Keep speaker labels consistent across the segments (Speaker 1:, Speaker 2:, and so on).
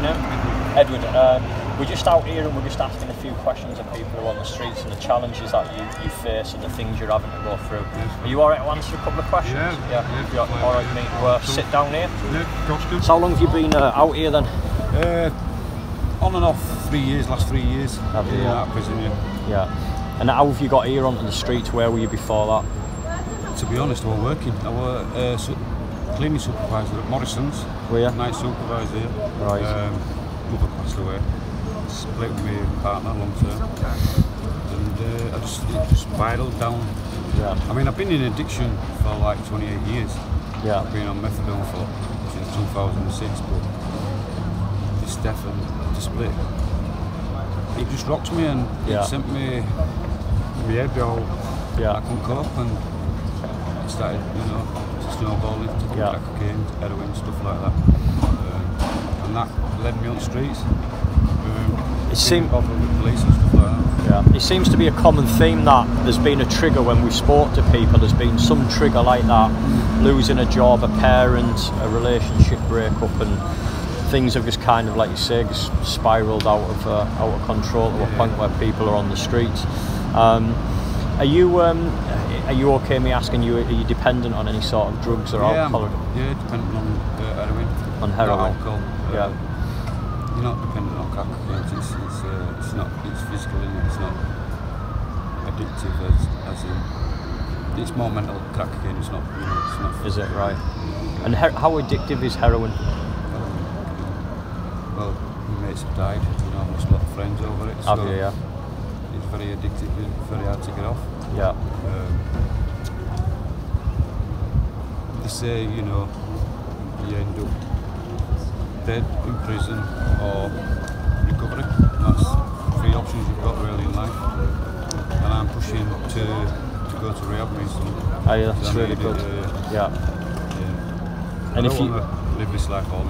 Speaker 1: Edward. Uh, we're just out here and we're just asking a few questions of people who are on the streets and the challenges that you, you face and the things you're having to go through. Are you alright to answer a couple of questions?
Speaker 2: Yeah,
Speaker 1: Yeah.
Speaker 2: yeah,
Speaker 1: alright, mate. Uh, sit down here.
Speaker 2: Yeah, good.
Speaker 1: So how long have you been uh, out here then?
Speaker 2: Uh, on and off three years, last three years.
Speaker 1: Have you,
Speaker 2: yeah, out of prison, yeah.
Speaker 1: Yeah. And how have you got here onto the streets? Where were you before that?
Speaker 2: To be honest, I was working. I was uh, su- cleaning supervisor at Morrison's.
Speaker 1: Were you?
Speaker 2: Night supervisor.
Speaker 1: Right.
Speaker 2: Um, mother passed away. Split with my partner long term. And uh, I just, it just spiraled down.
Speaker 1: Yeah.
Speaker 2: I mean, I've been in addiction for like 28 years.
Speaker 1: Yeah.
Speaker 2: I've been on methadone for since 2006, but this death and the split, it just rocked me and
Speaker 1: Yeah.
Speaker 2: it sent me my head all.
Speaker 1: Yeah.
Speaker 2: I couldn't cope and it started, you know, snowballing to come
Speaker 1: Yeah.
Speaker 2: back cocaine, heroin, stuff like that. Um, and that led me on the streets. Um,
Speaker 1: It seemed-
Speaker 2: involved with police and stuff like that.
Speaker 1: Yeah. It seems to be a common theme that there's been a trigger when we spoke to people. There's been some trigger like that, losing a job, a parent, a relationship breakup, and things have just kind of, like you say, just spiraled out of uh, out of control to a point where people are on the streets. Um, are you um, are you okay? Me asking you, are you dependent on any sort of drugs or
Speaker 2: yeah,
Speaker 1: alcohol?
Speaker 2: I'm- yeah, depending on uh, heroin.
Speaker 1: On
Speaker 2: Not
Speaker 1: heroin,
Speaker 2: alcohol. uh,
Speaker 1: yeah.
Speaker 2: You're not dependent on crack cocaine. It's, it's, uh, it's not. It's physical. Isn't it? It's not addictive as, as in. It's more mental. Crack cocaine. It's not. You know. It's not.
Speaker 1: Is it right? And her- how addictive is heroin?
Speaker 2: Well, my mates have died. You know, I've lost a lot of friends over it. So?
Speaker 1: Yeah.
Speaker 2: It's very addictive. Very hard to get off.
Speaker 1: Yeah.
Speaker 2: Um, they say, you know, you end up dead in prison or recovery. That's three options you've got really in life. And I'm pushing to to go to rehab recently.
Speaker 1: Oh, yeah, that's really good.
Speaker 2: uh,
Speaker 1: Yeah.
Speaker 2: yeah.
Speaker 1: And
Speaker 2: I
Speaker 1: if you-
Speaker 2: live this life all.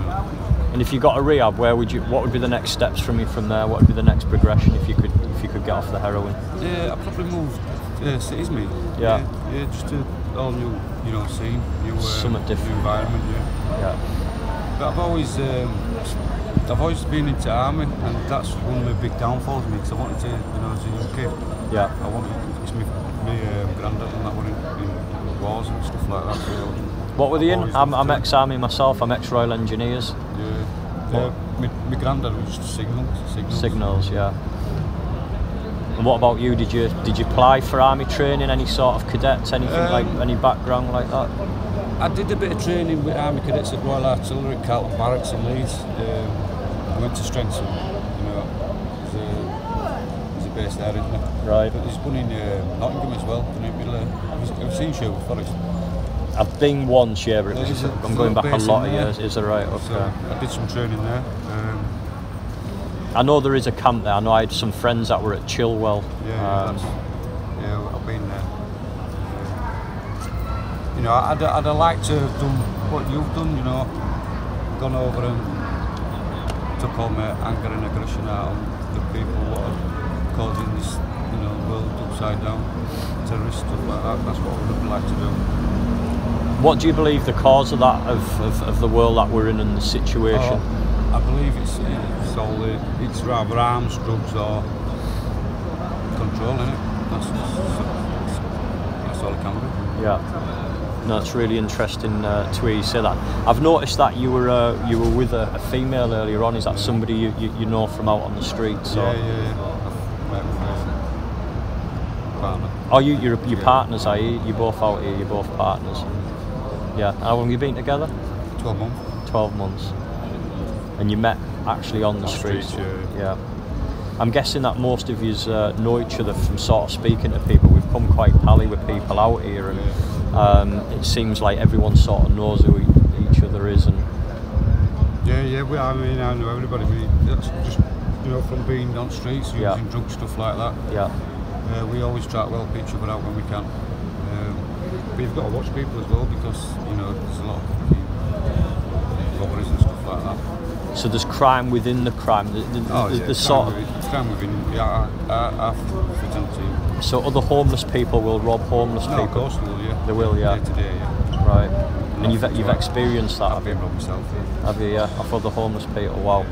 Speaker 1: And if you got a rehab, where would you? What would be the next steps from you from there? What would be the next progression if you could if you could get off the heroin?
Speaker 2: Yeah, I probably moved uh, cities, mate.
Speaker 1: Yeah.
Speaker 2: yeah. Yeah, just a all new, you know, scene, new, uh,
Speaker 1: Something different.
Speaker 2: new environment. Yeah.
Speaker 1: Yeah.
Speaker 2: But I've always, um, I've always been into army, and that's one of my big downfalls, me. Because I wanted to, you know, as a young kid,
Speaker 1: Yeah.
Speaker 2: I wanted. It's me, me um, granddad and that were in, in wars and stuff like that. So
Speaker 1: What were they in? I'm, I'm ex-army myself. I'm ex-Royal Engineers.
Speaker 2: yeah. Uh, my, my granddad was signals, signals.
Speaker 1: Signals, yeah. And what about you? Did you did you apply for army training? Any sort of cadets? Anything
Speaker 2: Um,
Speaker 1: like any background like that?
Speaker 2: I did a bit of training with army cadets at Royal Artillery Carlton Barracks in Leeds. Um, I went to Strenton, you know, there's a, there's a base there, isn't there?
Speaker 1: Right.
Speaker 2: But there's one in uh, Nottingham as well, in the middle of, I've I've seen Sherwood Forest.
Speaker 1: I've been once, yeah, but it
Speaker 2: There's
Speaker 1: was,
Speaker 2: a
Speaker 1: I'm going back a lot of years. Is that right? Okay.
Speaker 2: So I did some training there.
Speaker 1: I know there is a camp there. I know I had some friends that were at Chilwell.
Speaker 2: yeah,
Speaker 1: um,
Speaker 2: yeah, I've been there. You know, I'd, I'd have liked to have done what you've done, you know, gone over and took all my anger and aggression out on the people what are causing this, you know, world upside down, terrorist stuff like that. That's what I would have liked to do.
Speaker 1: What do you believe the cause of that, of, of, of the world that we're in and the situation?
Speaker 2: Oh, I believe it's, it's all the, it's rather arms, drugs, or controlling it. That's, that's, that's all it can be.
Speaker 1: Yeah. No, it's really interesting uh, to hear you say that. I've noticed that you were uh, you were with a, a female earlier on. Is that somebody you, you, you know from out on the streets?
Speaker 2: Yeah,
Speaker 1: Or,
Speaker 2: yeah, yeah. I've met with my partner.
Speaker 1: Oh, you, you're, you're
Speaker 2: Yeah.
Speaker 1: partners, are you? You're both out here, you're both partners. Yeah. How long have you been together?
Speaker 2: 12 months.
Speaker 1: 12 months. And you met actually on the streets?
Speaker 2: streets,
Speaker 1: yeah. I'm guessing that most of you uh, know each other from sort of speaking to people. We've come quite pally with people out here, and um, it seems like everyone sort of knows who each other is. And
Speaker 2: Yeah, yeah, we, I mean, I know everybody. We, that's just, you know, from being on streets, using
Speaker 1: Yeah.
Speaker 2: drugs, stuff like that.
Speaker 1: yeah,
Speaker 2: Uh, we always try to help each other out when we can. Um, but you've got to watch people as well because, you know, there's a lot of robberies and stuff like that.
Speaker 1: So there's crime within the crime. The, the, the, the
Speaker 2: crime
Speaker 1: sort of,
Speaker 2: within, crime within yeah, our, our, our
Speaker 1: so other homeless people will rob homeless
Speaker 2: No, of
Speaker 1: people.
Speaker 2: course they will, yeah.
Speaker 1: They will, yeah.
Speaker 2: Day to day, yeah.
Speaker 1: Right.
Speaker 2: And
Speaker 1: And you've you've experienced that,
Speaker 2: I've been robbed myself. Yeah.
Speaker 1: Have you? Yeah, of other homeless people. Wow.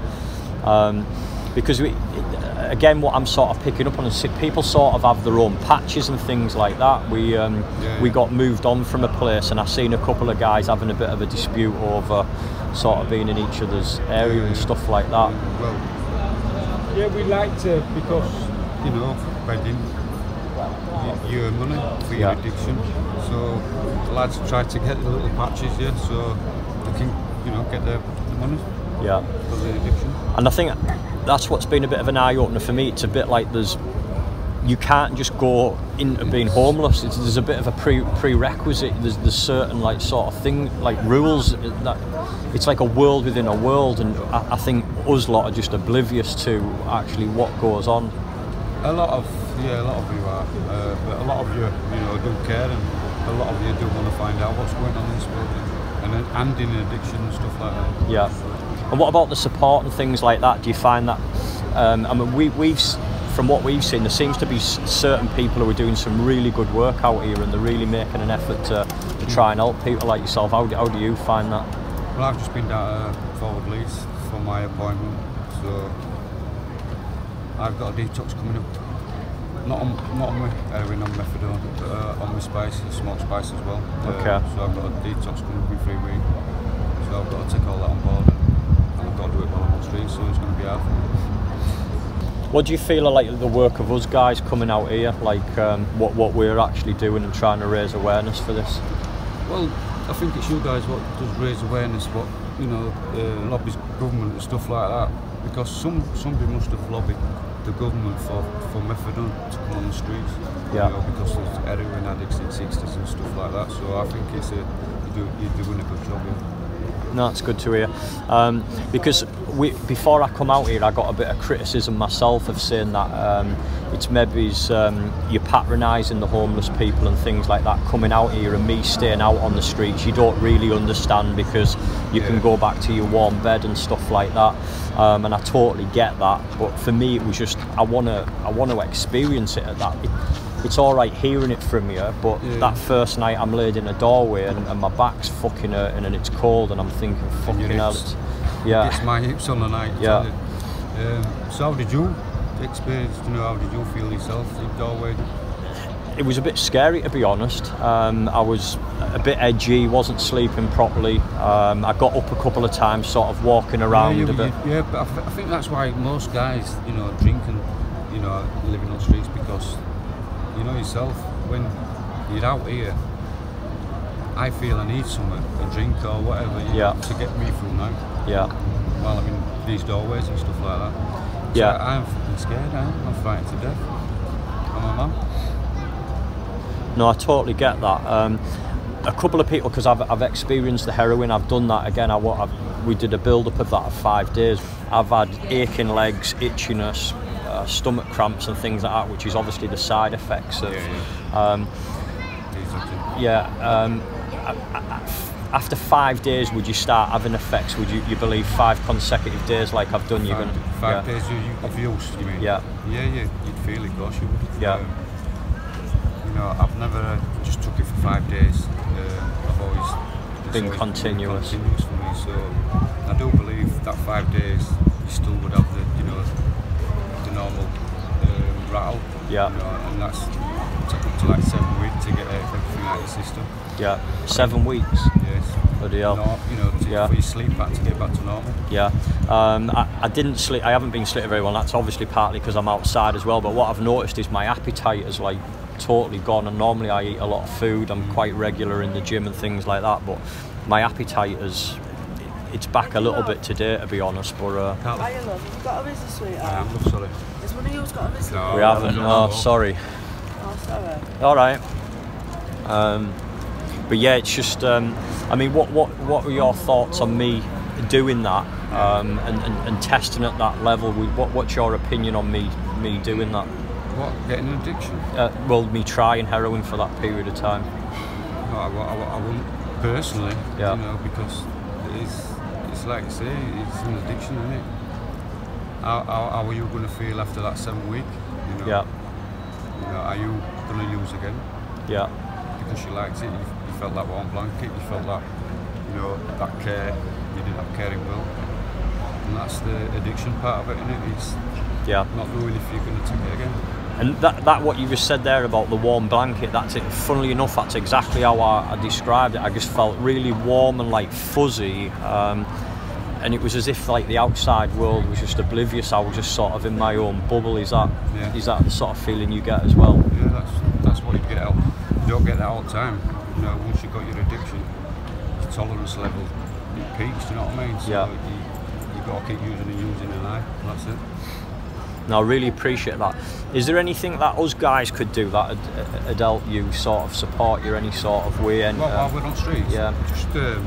Speaker 1: Um, because we, again, what I'm sort of picking up on is people sort of have their own patches and things like that. We um,
Speaker 2: Yeah,
Speaker 1: we got moved on from a place, and I've seen a couple of guys having a bit of a dispute over sort of being in each other's area and stuff like that.
Speaker 2: Well, yeah, we like to because you know, begging, you, you earn money for your
Speaker 1: Yeah.
Speaker 2: addiction. So the lads try to get the little patches, yeah, so they can, you know, get their the money
Speaker 1: Yeah.
Speaker 2: for the addiction.
Speaker 1: And I think that's what's been a bit of an eye opener for me. It's a bit like there's you can't just go into being homeless. It's, there's a bit of a pre, prerequisite. There's, there's certain like sort of thing like rules that it's like a world within a world, and I, I think us lot are just oblivious to actually what goes on.
Speaker 2: A lot of yeah, a lot of you are, uh, but a lot of you, you know, don't care, and a lot of you don't want to find out what's going on in this world, and and, and in addiction and stuff like that.
Speaker 1: Yeah. And what about the support and things like that? Do you find that? Um, I mean, we, we've from what we've seen, there seems to be certain people who are doing some really good work out here, and they're really making an effort to, to try and help people like yourself. How do, how do you find that?
Speaker 2: Well, I've just been down to Forward Leeds for my appointment, so I've got a detox coming up. Not on, not on my heroin, on methadone, but uh, on my spice, smoke spice as well. Uh,
Speaker 1: Okay.
Speaker 2: So I've got a detox coming up in three weeks. So I've got to take all that on board, and I've got to do it while I'm on street, so it's going to be hard for me.
Speaker 1: What do you feel are like the work of us guys coming out here, like um, what what we're actually doing and trying to raise awareness for this?
Speaker 2: Well, I think it's you guys what does raise awareness, what you know, uh, lobbies government and stuff like that. Because some somebody must have lobbied the government for, for methadone to come on the streets.
Speaker 1: Yeah.
Speaker 2: You know, because there's heroin addicts in sixties and stuff like that. So I think it's a you do, you're doing a good job. Yeah.
Speaker 1: No, it's good to hear. Um, because we, before I come out here, I got a bit of criticism myself of saying that um, it's maybe um, you're patronising the homeless people and things like that coming out here and me staying out on the streets. You don't really understand because you can go back to your warm bed and stuff like that. Um, and I totally get that. But for me, it was just I want to I want to experience it at that. It, it's all right hearing it from you, but
Speaker 2: Yeah.
Speaker 1: that first night I'm laid in a doorway and, and my back's fucking hurting and it's cold and I'm thinking fucking hell. It's, yeah.
Speaker 2: It's my hips on the night.
Speaker 1: Yeah.
Speaker 2: Um, so how did you experience? You know, how did you feel yourself in the doorway?
Speaker 1: it was a bit scary to be honest. Um, I was a bit edgy, wasn't sleeping properly. Um, I got up a couple of times, sort of walking around
Speaker 2: yeah,
Speaker 1: a bit.
Speaker 2: you- yeah, but I, th- I think that's why most guys, you know, drink and you know, living on streets because you know yourself when you're out here. I feel I need something, a drink or whatever,
Speaker 1: Yeah.
Speaker 2: know, to get me through now.
Speaker 1: Yeah,
Speaker 2: While I'm in these doorways and stuff like that. So
Speaker 1: Yeah.
Speaker 2: I, am fucking scared. I am. I'm frightened to death. I'm a man.
Speaker 1: no, I totally get that. Um, a couple of people, because I've, I've experienced the heroin, I've done that again. I, I've, we did a build up of that for five days. I've had aching legs, itchiness, uh, stomach cramps, and things like that, which is obviously the side effects of. Um,
Speaker 2: These are two.
Speaker 1: Yeah. Um, after five days, would you start having effects? Would you, you believe five consecutive days, like I've done? You're
Speaker 2: Five,
Speaker 1: gonna
Speaker 2: five
Speaker 1: yeah.
Speaker 2: days of use, you mean?
Speaker 1: Yeah.
Speaker 2: Yeah, yeah, you'd feel it, course you would.
Speaker 1: Yeah.
Speaker 2: Um, you know, I've never uh, just took it for five days. Um, I've always
Speaker 1: Been continuous.
Speaker 2: continuous for me. So I don't believe that five days you still would have the, you know, normal um, rattle.
Speaker 1: Yeah.
Speaker 2: You know, and that's took up to like seven weeks to get everything out of your system.
Speaker 1: Yeah. Seven weeks.
Speaker 2: Yes.
Speaker 1: Bloody hell.
Speaker 2: You know, to,
Speaker 1: Yeah.
Speaker 2: for your sleep back to get back to normal.
Speaker 1: Yeah, um, I, I didn't sleep. I haven't been sleeping very well. That's obviously partly because I'm outside as well. But what I've noticed is my appetite is like totally gone. And normally I eat a lot of food. I'm quite regular in the gym and things like that. But my appetite is it's back a little bit today, to be honest. But uh,
Speaker 2: Can't
Speaker 3: Hiya, love. Have you got a visitor,
Speaker 2: I am, love, sorry.
Speaker 3: Has one of you got a visitor?
Speaker 2: No.
Speaker 1: we haven't.
Speaker 2: no,
Speaker 1: Oh,
Speaker 2: no.
Speaker 1: sorry.
Speaker 3: Oh, sorry.
Speaker 1: All right. Um, but yeah, it's just. Um, I mean, what what what were your thoughts on me doing that um, and, and, and testing at that level? What what's your opinion on me me doing that?
Speaker 2: What? Getting an addiction?
Speaker 1: Uh, well, me trying heroin for that period of time.
Speaker 2: No, I, I, I wouldn't personally,
Speaker 1: Yeah.
Speaker 2: you know, because it is, it's like I say, it's an addiction, isn't it? How, how, how are you going to feel after that seven week? You know,
Speaker 1: Yeah,
Speaker 2: You know, are you going to use again
Speaker 1: yeah,
Speaker 2: because you liked it? You, you felt that warm blanket. You felt that you know, that care, you didn't have caring will. And that's the addiction part of it, isn't it? It's
Speaker 1: Yeah.
Speaker 2: not knowing if you're going to take it again.
Speaker 1: And that, that what you just said there about the warm blanket, that's it. Funnily enough, that's exactly how I, I described it. I just felt really warm and like fuzzy. Um, and it was as if like the outside world was just oblivious. I was just sort of in my own bubble. Is that is
Speaker 2: Yeah.
Speaker 1: that the sort of feeling you get as well?
Speaker 2: Yeah, that's that's what you get out. You don't get that all the time. You know, once you've got your addiction, your tolerance level it peaks. Do you know what I mean? So
Speaker 1: Yeah.
Speaker 2: you you got to keep using and using, and I that's it.
Speaker 1: No, I really appreciate that. Is there anything that us guys could do that would, would help you sort of support you any sort of way? And
Speaker 2: Well,
Speaker 1: uh,
Speaker 2: while we're on streets,
Speaker 1: yeah.
Speaker 2: just um,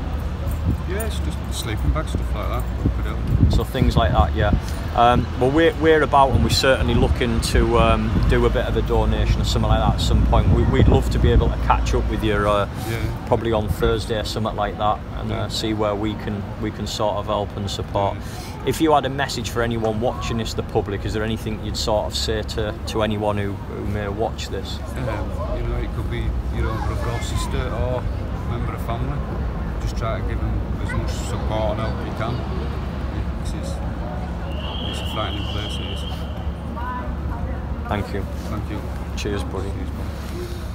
Speaker 2: yeah, it's just sleeping bags, stuff like that.
Speaker 1: So things like that, yeah. Um, well, we're, we're about and we're certainly looking to um, do a bit of a donation or something like that at some point. We, we'd love to be able to catch up with you, uh,
Speaker 2: Yeah.
Speaker 1: probably on Thursday or something like that, and uh, see where we can we can sort of help and support. If you had a message for anyone watching this, the public, is there anything you'd sort of say to, to anyone who, who may watch this?
Speaker 2: Um, you know, it could be your own brother or sister or member of family. Just try to give them as much support and help you can. It's, it's a frightening place, it is.
Speaker 1: Thank you.
Speaker 2: Thank you.
Speaker 1: Cheers, buddy.
Speaker 2: Cheers, bud.